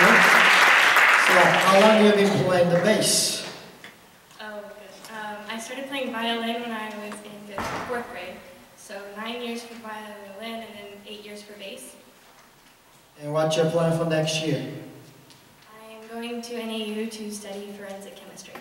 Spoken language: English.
good. So, how long have you been playing the bass? Oh, good. Um, I started playing violin when I was in the fourth grade. So nine years for violin and then eight years for bass. And what's your plan for next year? I am going to NAU to study forensic chemistry.